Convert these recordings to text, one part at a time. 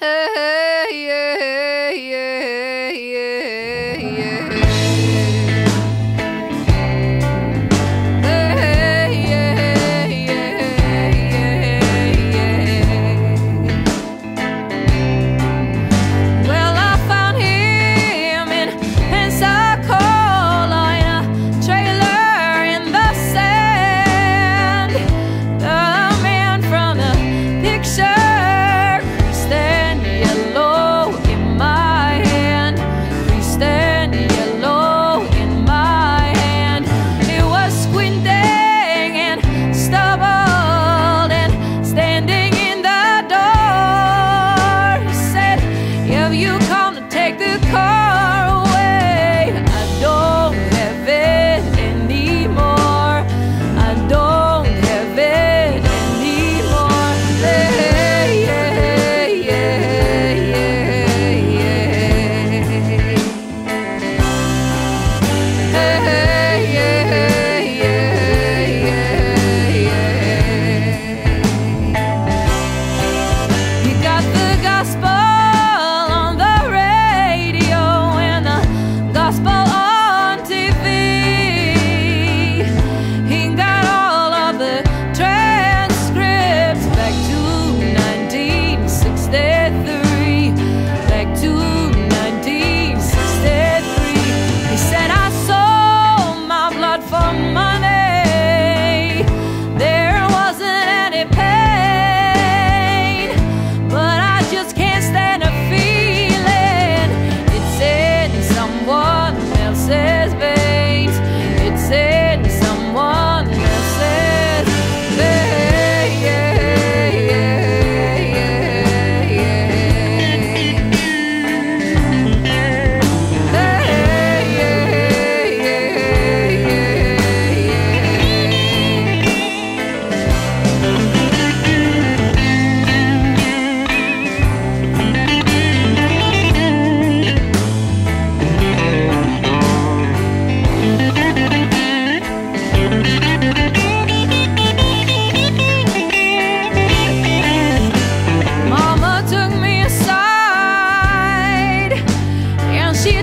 Hey, hey.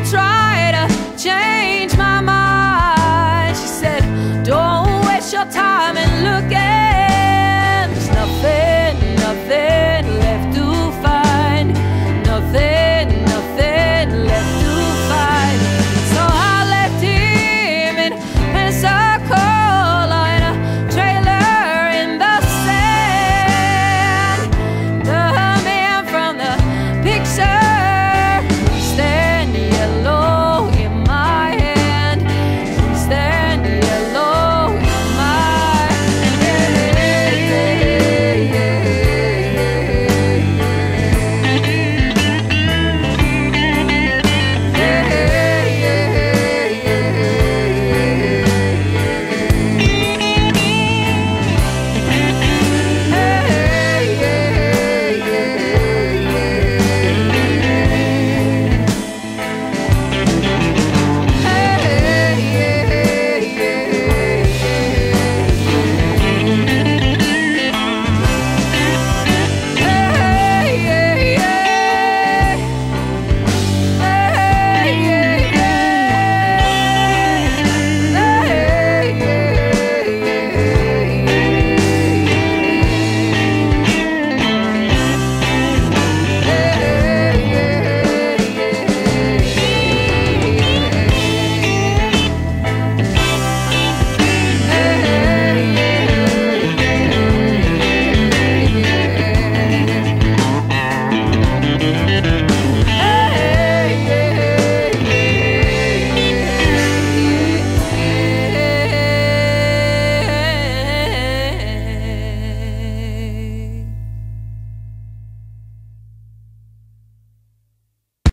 try.